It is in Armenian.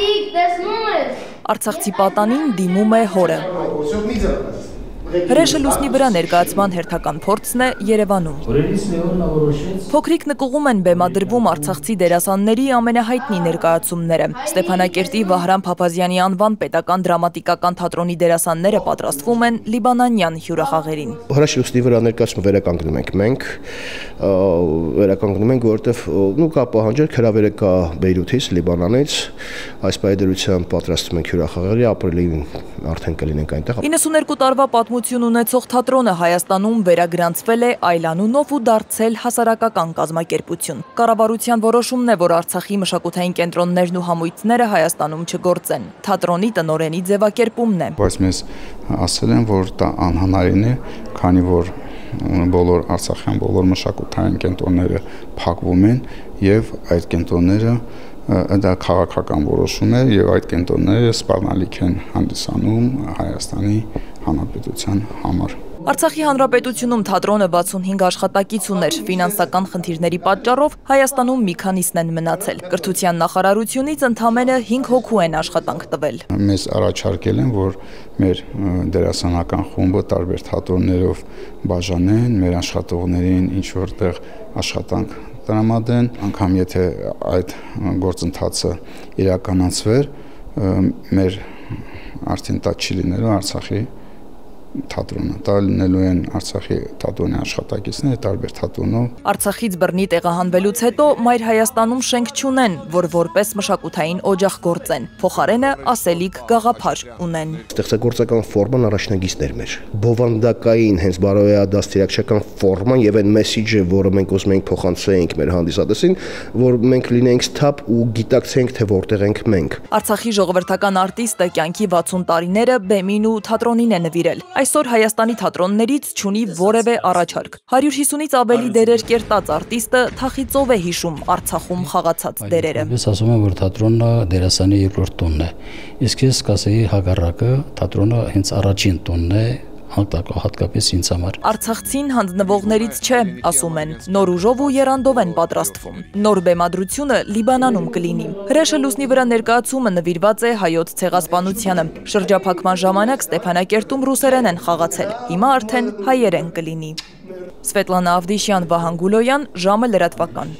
Տատիկ, տեսնում ես։ Արցախցի պատանին դիմում է հորը։ Հրեշը լուսնի վրա ներկայացման հերթական փորձն է Երևանում։ Փոքրիկ նկուղում են բեմադրվում Արցախցի դերասանների ամենահայտնի ներկայացումները։ Ստեփանակերտի Վահրամ Փափազյանի անվան պետական դրամատիկական թատրոնի դերասանները պատրաստվում են լիբանանյան հյուրախաղերին։ Հրեշ լուսնի վրա ներկայացումը վերականգնում ենք մենք, վերականգնում ենք, որովհետև նու կա պահանջեր հրավերը կա Բեյրութից, Լիբանանից, այս բայդրությամբ պատրաստում ենք հյուրախաղերի, ապրիլին արդեն կլինենք այնտեղ։ 92 տարվա պատմություն պատմություն ունեցող թատրոնը Հայաստանում վերագրանցվել է այլանունով ու դարձել հասարակական կազմակերպություն։ Կառավարության որոշումն է, որ Արցախի մշակութային կենտրոններն ու համույթները Հայաստանում չգործեն։ Թատրոնի տնորենի ձևակերպումն է։ Բայց մեզ ասել են, որ դա անհնարին է, քանի որ բոլոր Արցախյան բոլոր մշակութային կենտրոնները փակվում են եւ այդ կենտրոնները դա քաղաքական որոշում է եւ այդ կենտրոնները սպառնալիք են հանդիսանում Հայաստանի Հանրապետության համար։ Արցախի հանրապետությունում թատրոնը 65 աշխատակից ուներ, ֆինանսական խնդիրների պատճառով Հայաստանում մի քանիսն են մնացել։ Կրթության նախարարությունից ընդամենը 5 հոգու են աշխատանք տվել։ Մեզ առաջարկել են, որ մեր դերասանական խումբը տարբեր թատրոններով բաժանեն, մեր աշխատողներին ինչ որտեղ աշխատանք տրամադրեն, անգամ եթե այդ գործընթացը իրականացվեր, մեր արդեն դա չի լինելու Արցախի թատրոնը։ Դա լինելու են Արցախի թատրոնի աշխատակիցները տարբեր թատրոնով։ Արցախից բռնի տեղահանվելուց հետո Մայր Հայաստանում շենք չունեն, որ որպես մշակութային օջախ գործեն։ Փոխարենը ասելիք գաղափար ունեն։ Ստեղծագործական ֆորման առաջնագիծներ մեր։ Բովանդակային հենց բարոյադաստիարակչական ֆորման եւ այն մեսիջը, որը մենք ուզում ենք փոխանցենք մեր հանդիսատեսին, որ մենք լինենք սթափ ու գիտակցենք թե որտեղ ենք մենք։ Արցախի ժողովրդական արտիստը կյանքի 60 տարիները բեմին ու թատրոնին է նվիրել այսօր Հայաստանի թատրոններից չունի որևէ առաջարկ։ 150-ից ավելի դերեր կերտած արտիստը թախիծով է հիշում Արցախում խաղացած դերերը։ Ես ասում եմ, որ թատրոնը դերասանի երկրորդ տունն է։ Իսկ ես կասեի հակառակը, թատրոնը հենց առաջին տունն է հատկապես ինձ համար։ Արցախցին հանձնվողներից չէ, ասում են, նոր ուժով ու երանդով են պատրաստվում։ Նոր բեմադրությունը Լիբանանում կլինի։ Հրեշը լուսնի վրա ներկայացումը նվիրված է հայոց ցեղասպանությանը։ Շրջափակման ժամանակ Ստեփանակերտում ռուսերեն են խաղացել։ Հիմա արդեն հայերեն կլինի։ Սվետլանա Ավդիշյան, Վահան Գուլոյան, ժամը լրատվական։